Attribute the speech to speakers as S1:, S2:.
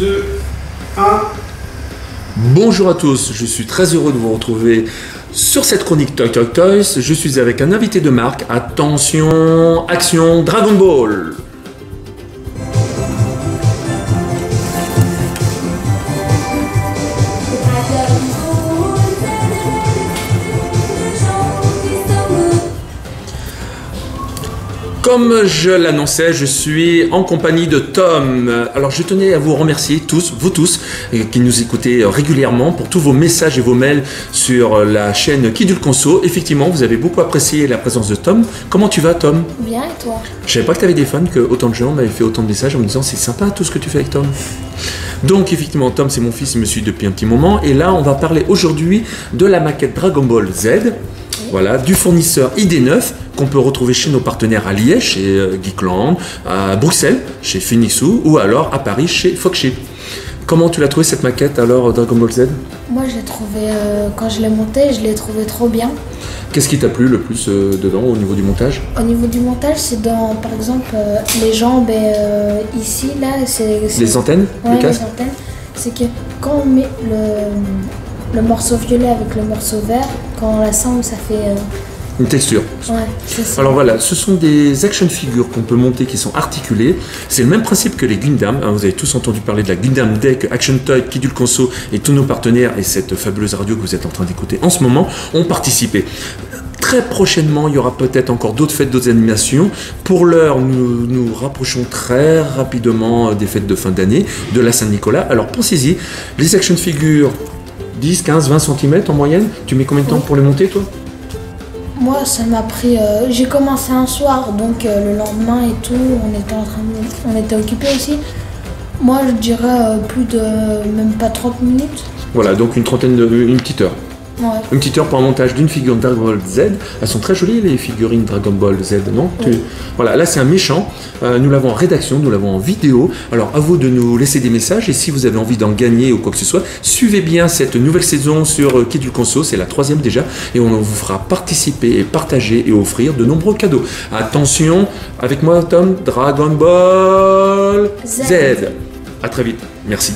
S1: 2, 1.
S2: Bonjour à tous, je suis très heureux de vous retrouver sur cette chronique Toy Toy Toys. Je suis avec un invité de marque. Attention, action, Dragon Ball Comme je l'annonçais, je suis en compagnie de Tom. Alors je tenais à vous remercier tous, vous tous, qui nous écoutez régulièrement pour tous vos messages et vos mails sur la chaîne Kidul Conso. Effectivement, vous avez beaucoup apprécié la présence de Tom. Comment tu vas Tom?
S3: Bien et toi?
S2: Je savais pas que tu avais des fans, que autant de gens m'avaient fait autant de messages en me disant c'est sympa tout ce que tu fais avec Tom. Donc effectivement, Tom c'est mon fils, il me suit depuis un petit moment. Et là, on va parler aujourd'hui de la maquette Dragon Ball Z. Voilà, du fournisseur ID9 qu'on peut retrouver chez nos partenaires à Liège, chez euh, Geekland, à Bruxelles, chez Phoenixu, ou alors à Paris, chez Foxship. Comment tu l'as trouvé cette maquette alors, Dragon Ball Z?
S3: Moi je l'ai trouvé, euh, quand je l'ai monté, je l'ai trouvé trop bien.
S2: Qu'est-ce qui t'a plu le plus euh, dedans au niveau du montage?
S3: Au niveau du montage, c'est dans, par exemple, euh, les jambes et euh, ici, là, c'est...
S2: Les antennes
S3: Ouais,
S2: Le
S3: les antennes. C'est que quand on met le, le morceau violet avec le morceau vert, quand on l'assemble, ça fait... euh,
S2: Une texture.
S3: ouais, c'est ça.
S2: Alors voilà, ce sont des action figures qu'on peut monter qui sont articulées. C'est le même principe que les Gundam. hein. vous avez tous entendu parler de la Gundam Deck, Action Toy, Kidul Conso et tous nos partenaires et cette fabuleuse radio que vous êtes en train d'écouter en ce moment ont participé. Très prochainement, il y aura peut-être encore d'autres fêtes, d'autres animations. Pour l'heure, nous nous rapprochons très rapidement des fêtes de fin d'année, de la Saint-Nicolas. Alors pensez-y, les action figures 10, 15, 20 cm en moyenne. Tu mets combien de temps pour les monter, toi?
S3: Moi, ça m'a pris... euh, J'ai commencé un soir, donc euh, le lendemain et tout, on était en train de... On était occupés aussi. Moi, je dirais euh, plus de... même pas 30 minutes.
S2: Voilà, donc une trentaine de, une petite heure.
S3: Ouais.
S2: Une petite heure pour un montage d'une figure Dragon Ball Z. Elles sont très jolies les figurines Dragon Ball Z, non Tu- Voilà, là c'est un méchant. Euh, nous l'avons en rédaction, nous l'avons en vidéo. Alors à vous de nous laisser des messages et si vous avez envie d'en gagner ou quoi que ce soit, suivez bien cette nouvelle saison sur euh, Quai du Conso, c'est la troisième déjà, et on vous fera participer et partager et offrir de nombreux cadeaux. Attention, avec moi Tom, Dragon Ball Z.
S3: Z.
S2: À très vite, merci.